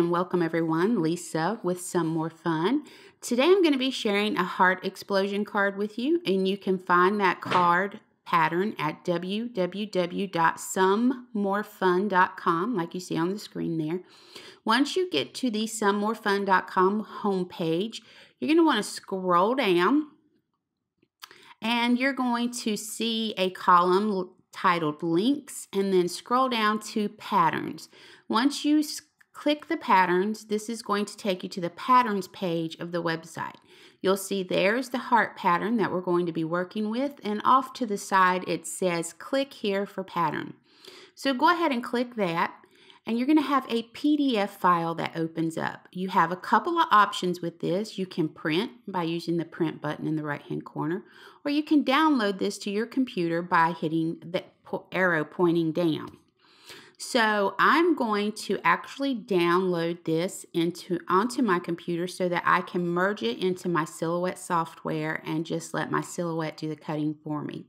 welcome everyone. Lisa with SumMore Fun. Today I'm going to be sharing a heart explosion card with you and you can find that card pattern at www.summorefun.com like you see on the screen there. Once you get to the summorefun.com homepage, you're going to want to scroll down and you're going to see a column titled links and then scroll down to patterns. Once you click the patterns, this is going to take you to the patterns page of the website. You'll see there's the heart pattern that we're going to be working with and off to the side it says click here for pattern. So go ahead and click that and you're going to have a PDF file that opens up. You have a couple of options with this. You can print by using the print button in the right hand corner, or you can download this to your computer by hitting the arrow pointing down. So I'm going to actually download this into onto my computer so that I can merge it into my Silhouette software and just let my Silhouette do the cutting for me.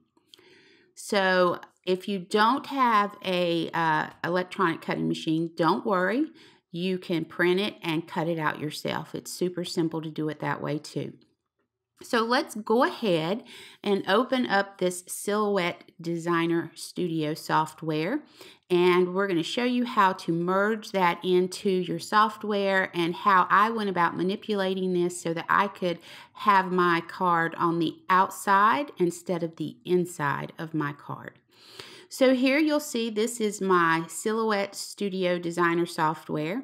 So if you don't have a uh, electronic cutting machine, don't worry. You can print it and cut it out yourself. It's super simple to do it that way too. So let's go ahead and open up this Silhouette Designer Studio software and we're going to show you how to merge that into your software and how I went about manipulating this so that I could have my card on the outside instead of the inside of my card. So here you'll see this is my Silhouette Studio Designer software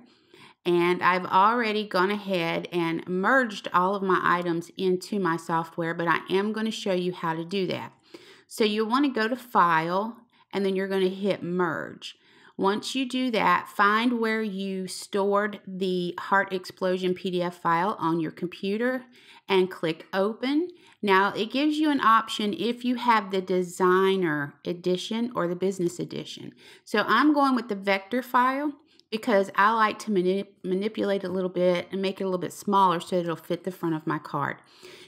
and I've already gone ahead and merged all of my items into my software, but I am going to show you how to do that. So you want to go to File, and then you're going to hit Merge. Once you do that, find where you stored the Heart Explosion PDF file on your computer and click Open. Now, it gives you an option if you have the Designer Edition or the Business Edition. So I'm going with the vector file because I like to manip manipulate a little bit and make it a little bit smaller so it'll fit the front of my card.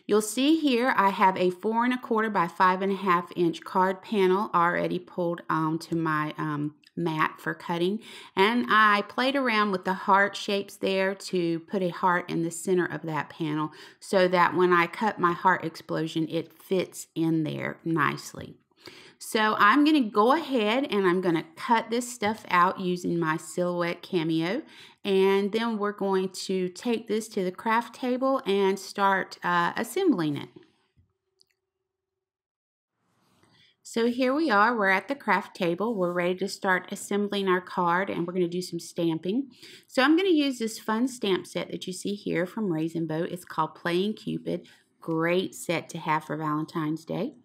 You'll see here I have a four and a quarter by five and a half inch card panel already pulled onto my um, mat for cutting and I played around with the heart shapes there to put a heart in the center of that panel so that when I cut my heart explosion it fits in there nicely. So I'm going to go ahead and I'm going to cut this stuff out using my Silhouette Cameo. And then we're going to take this to the craft table and start uh, assembling it. So here we are, we're at the craft table. We're ready to start assembling our card and we're going to do some stamping. So I'm going to use this fun stamp set that you see here from Raisin Boat. It's called Playing Cupid. Great set to have for Valentine's Day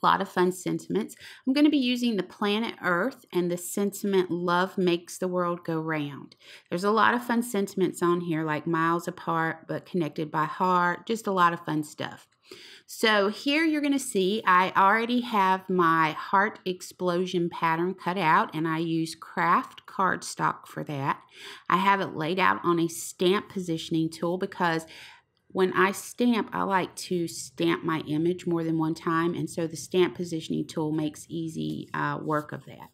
a lot of fun sentiments. I'm going to be using the planet Earth and the sentiment love makes the world go round. There's a lot of fun sentiments on here like miles apart but connected by heart, just a lot of fun stuff. So here you're going to see I already have my heart explosion pattern cut out and I use craft cardstock for that. I have it laid out on a stamp positioning tool because when I stamp, I like to stamp my image more than one time, and so the stamp positioning tool makes easy uh, work of that.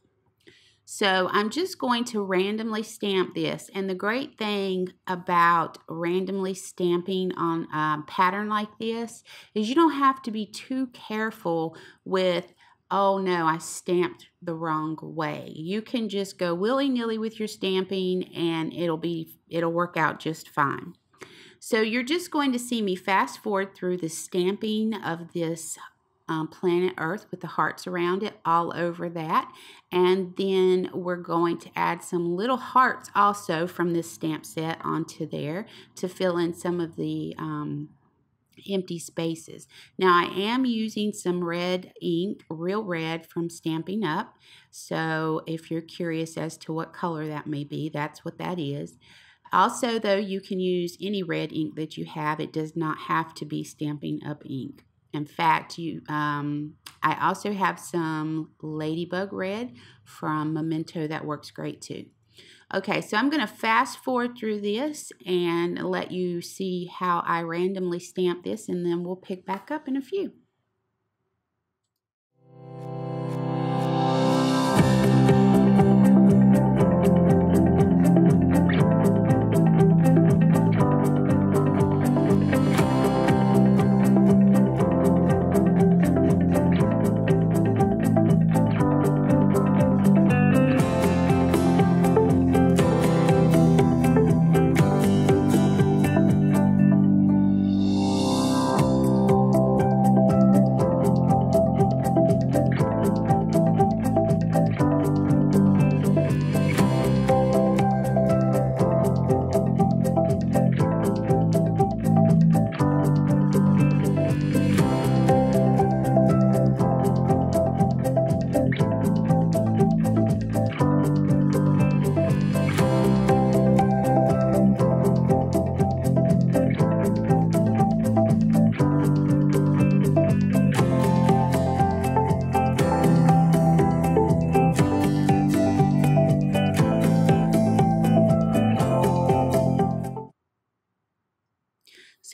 So I'm just going to randomly stamp this. And the great thing about randomly stamping on a pattern like this is you don't have to be too careful with, oh no, I stamped the wrong way. You can just go willy-nilly with your stamping and it'll be it'll work out just fine. So you're just going to see me fast forward through the stamping of this um, planet Earth with the hearts around it all over that. And then we're going to add some little hearts also from this stamp set onto there to fill in some of the um, empty spaces. Now I am using some red ink, real red from Stampin' Up. So if you're curious as to what color that may be, that's what that is. Also, though, you can use any red ink that you have. It does not have to be Stampin' Up ink. In fact, you, um, I also have some Ladybug Red from Memento that works great too. Okay, so I'm going to fast forward through this and let you see how I randomly stamp this and then we'll pick back up in a few.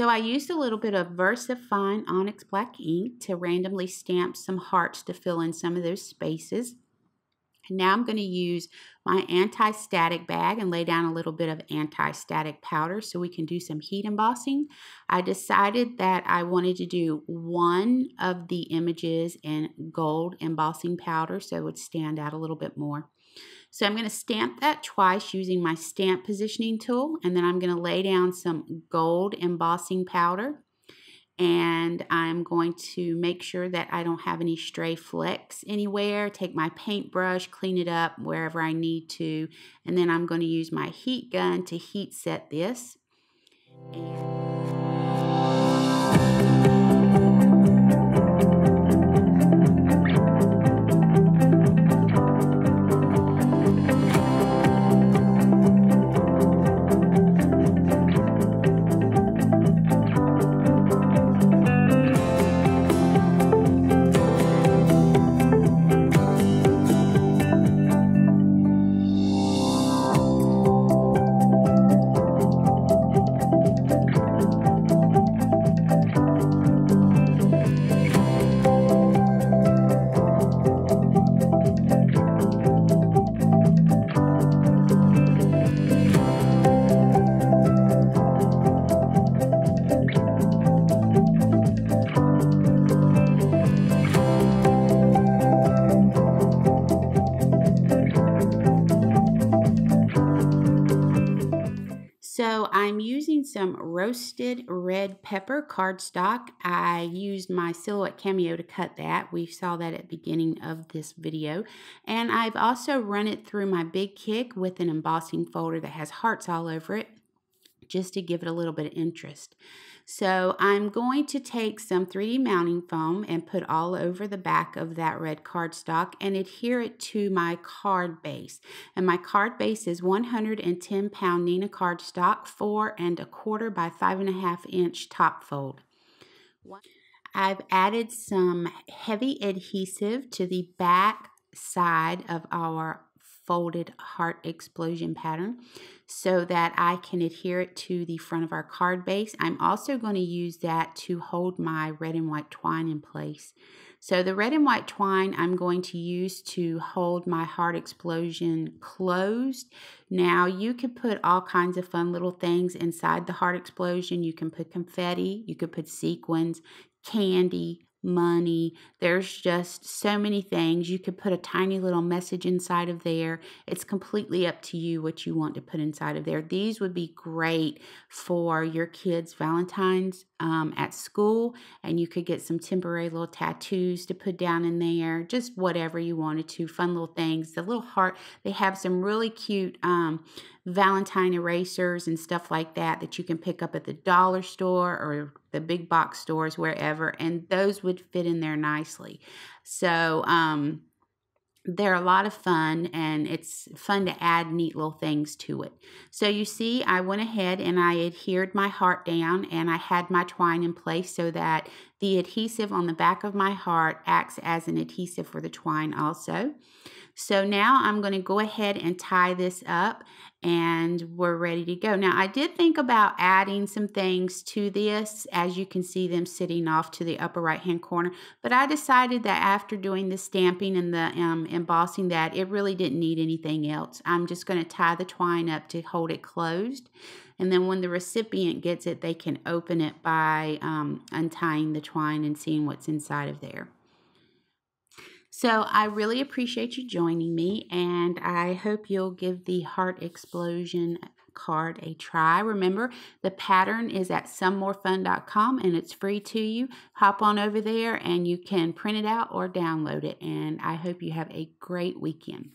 So I used a little bit of VersaFine Onyx Black ink to randomly stamp some hearts to fill in some of those spaces. And now I'm going to use my anti-static bag and lay down a little bit of anti-static powder so we can do some heat embossing. I decided that I wanted to do one of the images in gold embossing powder so it would stand out a little bit more. So I'm going to stamp that twice using my stamp positioning tool and then I'm going to lay down some gold embossing powder and I'm going to make sure that I don't have any stray flecks anywhere. Take my paintbrush, clean it up wherever I need to, and then I'm going to use my heat gun to heat set this. And So I'm using some roasted red pepper cardstock. I used my Silhouette Cameo to cut that. We saw that at the beginning of this video. And I've also run it through my Big Kick with an embossing folder that has hearts all over it just to give it a little bit of interest. So I'm going to take some 3D mounting foam and put all over the back of that red cardstock and adhere it to my card base. And my card base is 110 pound Neenah cardstock, four and a quarter by five and a half inch top fold. I've added some heavy adhesive to the back side of our folded heart explosion pattern so that I can adhere it to the front of our card base. I'm also going to use that to hold my red and white twine in place. So the red and white twine I'm going to use to hold my heart explosion closed. Now you could put all kinds of fun little things inside the heart explosion. You can put confetti, you could put sequins, candy, money. There's just so many things. You could put a tiny little message inside of there. It's completely up to you what you want to put inside of there. These would be great for your kids' Valentine's um, at school, and you could get some temporary little tattoos to put down in there, just whatever you wanted to. Fun little things. The little heart, they have some really cute um, Valentine erasers and stuff like that that you can pick up at the dollar store or the big box stores, wherever, and those would fit in there nicely. So, um, they're a lot of fun and it's fun to add neat little things to it. So you see I went ahead and I adhered my heart down and I had my twine in place so that the adhesive on the back of my heart acts as an adhesive for the twine also. So now I'm going to go ahead and tie this up and we're ready to go. Now I did think about adding some things to this as you can see them sitting off to the upper right hand corner but I decided that after doing the stamping and the um, embossing that it really didn't need anything else. I'm just going to tie the twine up to hold it closed and then when the recipient gets it they can open it by um, untying the twine and seeing what's inside of there. So I really appreciate you joining me, and I hope you'll give the Heart Explosion card a try. Remember, the pattern is at summorefun.com and it's free to you. Hop on over there and you can print it out or download it. And I hope you have a great weekend.